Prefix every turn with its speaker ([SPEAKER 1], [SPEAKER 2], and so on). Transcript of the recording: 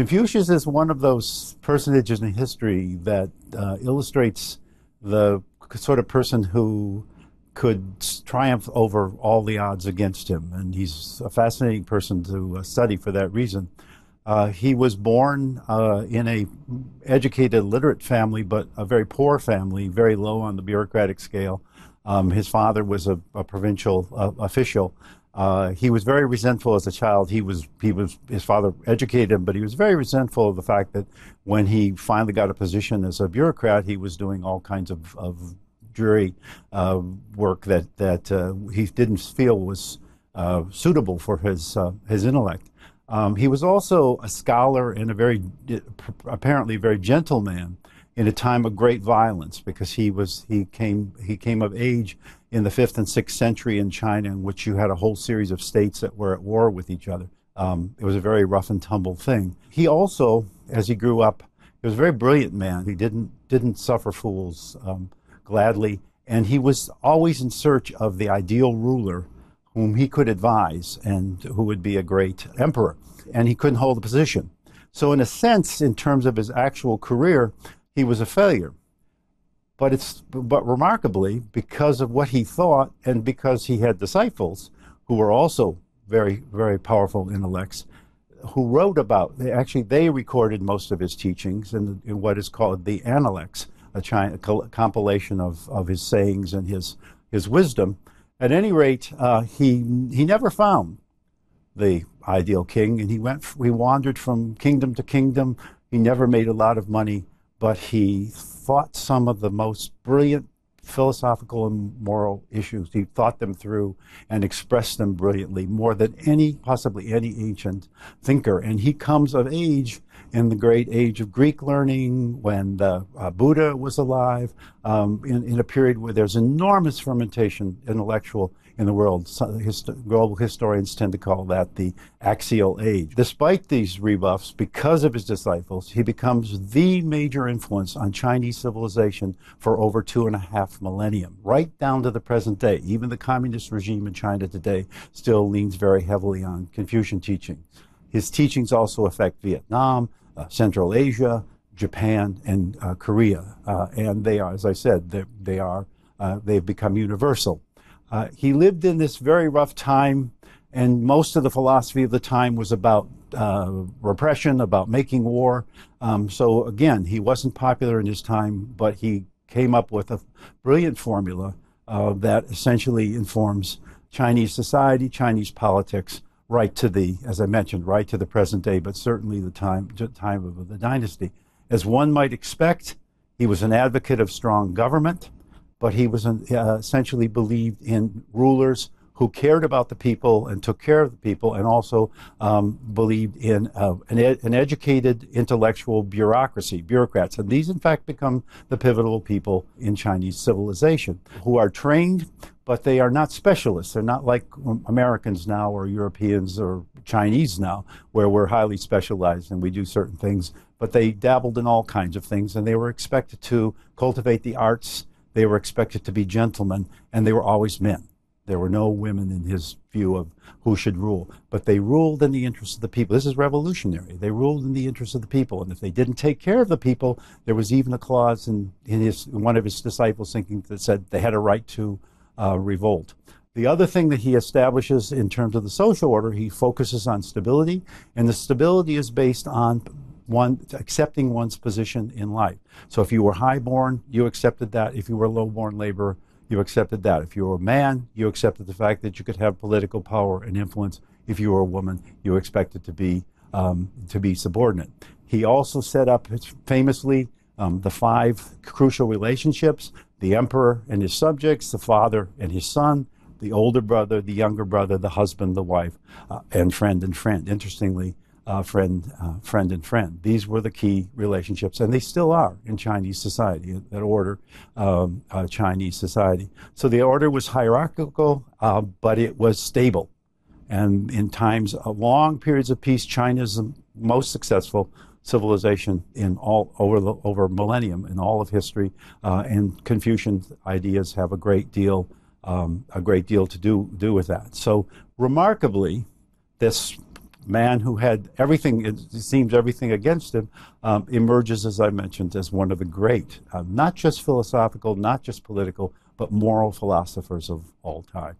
[SPEAKER 1] Confucius is one of those personages in history that uh, illustrates the sort of person who could triumph over all the odds against him. And he's a fascinating person to uh, study for that reason. Uh, he was born uh, in a educated, literate family, but a very poor family, very low on the bureaucratic scale. Um, his father was a, a provincial uh, official. Uh, he was very resentful as a child. He was he was his father educated him, but he was very resentful of the fact that when he finally got a position as a bureaucrat, he was doing all kinds of, of jury uh, work that that uh, he didn't feel was uh, suitable for his uh, his intellect. Um, he was also a scholar and a very apparently very gentle man in a time of great violence because he was he came he came of age in the fifth and sixth century in China, in which you had a whole series of states that were at war with each other. Um, it was a very rough and tumble thing. He also, as he grew up, he was a very brilliant man. He didn't didn't suffer fools. Um, gladly, and he was always in search of the ideal ruler whom he could advise and who would be a great emperor. And he couldn't hold the position. So, in a sense, in terms of his actual career, he was a failure. But it's but remarkably, because of what he thought and because he had disciples who were also very, very powerful intellects, who wrote about actually they recorded most of his teachings in, in what is called the Analects, a, China, a compilation of, of his sayings and his, his wisdom. At any rate, uh, he, he never found the ideal king, and he went, he wandered from kingdom to kingdom. He never made a lot of money, but he thought some of the most brilliant philosophical and moral issues. He thought them through and expressed them brilliantly, more than any, possibly any ancient thinker. And he comes of age in the great age of Greek learning, when the, uh, Buddha was alive, um, in, in, a period where there's enormous fermentation, intellectual, in the world. hist- global historians tend to call that the axial age. Despite these rebuffs, because of his disciples, he becomes the major influence on Chinese civilization for over two and a half millennium, right down to the present day. Even the communist regime in China today still leans very heavily on Confucian teaching. His teachings also affect Vietnam, uh, Central Asia, Japan, and uh, Korea. Uh, and they are, as I said, they are, uh, they've become universal. Uh, he lived in this very rough time, and most of the philosophy of the time was about repression, about making war. Um, so again, he wasn't popular in his time, but he came up with a brilliant formula that essentially informs Chinese society, Chinese politics, right to the, as I mentioned, right to the present day, but certainly the time, time of the dynasty. As one might expect, he was an advocate of strong government, but he was an, uh, essentially believed in rulers who cared about the people and took care of the people, and also um, believed in uh, an, ed- an, educated intellectual bureaucracy, bureaucrats. And these, in fact, become the pivotal people in Chinese civilization who are trained but they are not specialists. They're not like Americans now or Europeans or Chinese now, where we're highly specialized and we do certain things. But they dabbled in all kinds of things and they were expected to cultivate the arts. They were expected to be gentlemen and they were always men. There were no women in his view of who should rule, but they ruled in the interest of the people. This is revolutionary. They ruled in the interest of the people, and if they didn't take care of the people, there was even a clause in, in his in one of his disciples thinking that said they had a right to uh, revolt. The other thing that he establishes in terms of the social order, he focuses on stability, and the stability is based on one accepting one's position in life. So if you were highborn, you accepted that. If you were lowborn laborer, you accepted that. If you were a man, you accepted the fact that you could have political power and influence. If you were a woman, you expected to be um, to be subordinate. He also set up famously um, the five crucial relationships the emperor and his subjects, the father and his son, the older brother, the younger brother, the husband, the wife, uh, and friend and friend. Interestingly, uh, friend, uh, friend and friend. These were the key relationships, and they still are in Chinese society. That order, um, uh, Chinese society. So the order was hierarchical, uh, but it was stable. And in times, uh, long periods of peace, China's the most successful civilization in all over the over millennium in all of history, uh, and Confucian ideas have a great deal um, a great deal to do do with that. So remarkably, this man who had everything, it seems everything against him, um, emerges, as I mentioned, as one of the great, uh, not just philosophical, not just political, but moral philosophers of all time.